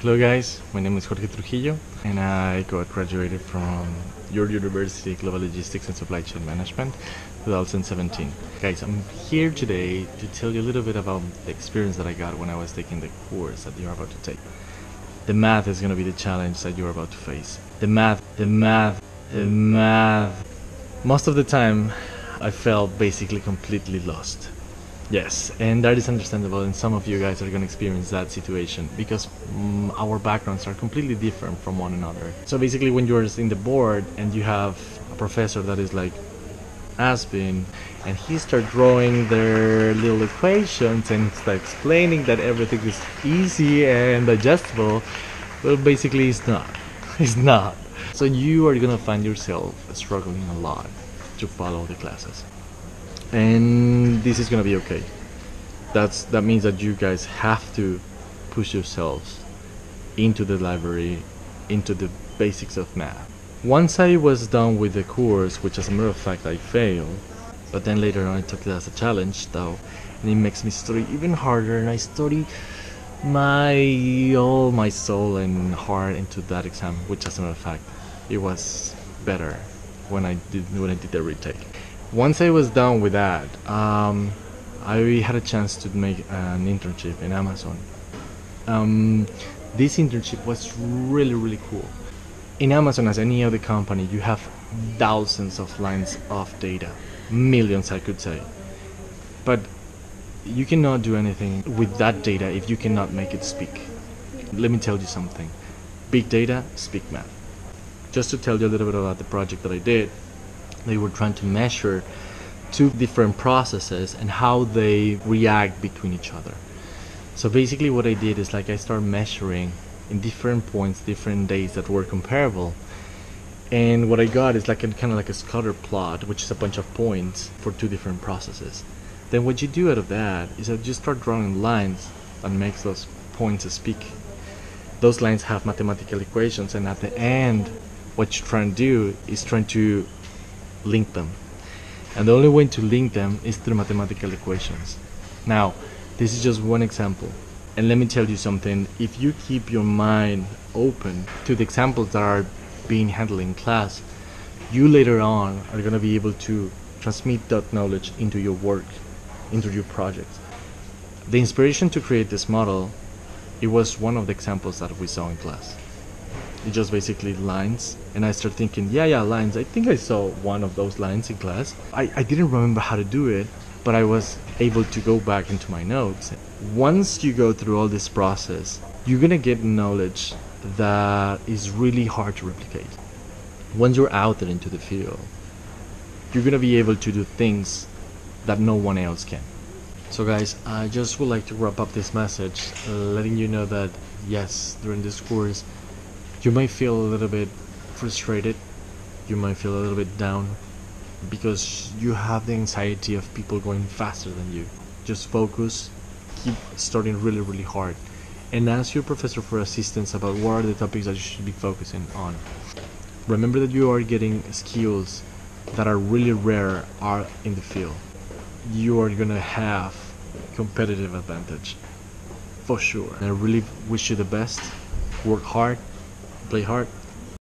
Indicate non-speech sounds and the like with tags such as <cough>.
Hello guys, my name is Jorge Trujillo and I got graduated from your university Global Logistics and Supply Chain Management 2017. Guys, I'm here today to tell you a little bit about the experience that I got when I was taking the course that you're about to take. The math is going to be the challenge that you're about to face. The math, the math, the math. Most of the time, I felt basically completely lost. Yes, and that is understandable, and some of you guys are going to experience that situation because mm, our backgrounds are completely different from one another. So basically, when you're in the board and you have a professor that is like Asvin, and he starts drawing their little equations and start explaining that everything is easy and digestible, well, basically, it's not. <laughs> It's not. So you are gonna find yourself struggling a lot to follow the classes and this is gonna be okay. That's that means that you guys have to push yourselves into the library into the basics of math. Once I was done with the course which as a matter of fact I failed but then later on I took it as a challenge though and it makes me study even harder and I study my all my soul and heart into that exam which as a matter of fact it was better when I did when I did the retake once I was done with that, um, I had a chance to make an internship in Amazon. Um, this internship was really, really cool. In Amazon, as any other company, you have thousands of lines of data, millions, I could say. But you cannot do anything with that data if you cannot make it speak. Let me tell you something big data, speak math. Just to tell you a little bit about the project that I did, they were trying to measure two different processes and how they react between each other. So basically what I did is like I started measuring in different points, different days that were comparable. And what I got is like a, kind of like a scatter plot, which is a bunch of points for two different processes. Then what you do out of that is that you start drawing lines that makes those points speak. Those lines have mathematical equations and at the end what you're trying to do is trying to link them. And the only way to link them is through mathematical equations. Now, this is just one example. And let me tell you something, if you keep your mind open to the examples that are being handled in class, you later on are going to be able to transmit that knowledge into your work, into your projects. The inspiration to create this model, it was one of the examples that we saw in class. It's just basically lines. And I start thinking, yeah, yeah, lines. I think I saw one of those lines in class. I, I didn't remember how to do it, but I was able to go back into my notes. Once you go through all this process, you're gonna get knowledge that is really hard to replicate. Once you're out there into the field, you're gonna be able to do things that no one else can. So guys, I just would like to wrap up this message, uh, letting you know that yes, during this course, you might feel a little bit frustrated. You might feel a little bit down because you have the anxiety of people going faster than you. Just focus. Keep studying really really hard. And ask your professor for assistance about what are the topics that you should be focusing on. Remember that you are getting skills that are really rare are in the field. You are gonna have competitive advantage for sure. And i really wish you the best. Work hard play hard